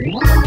What?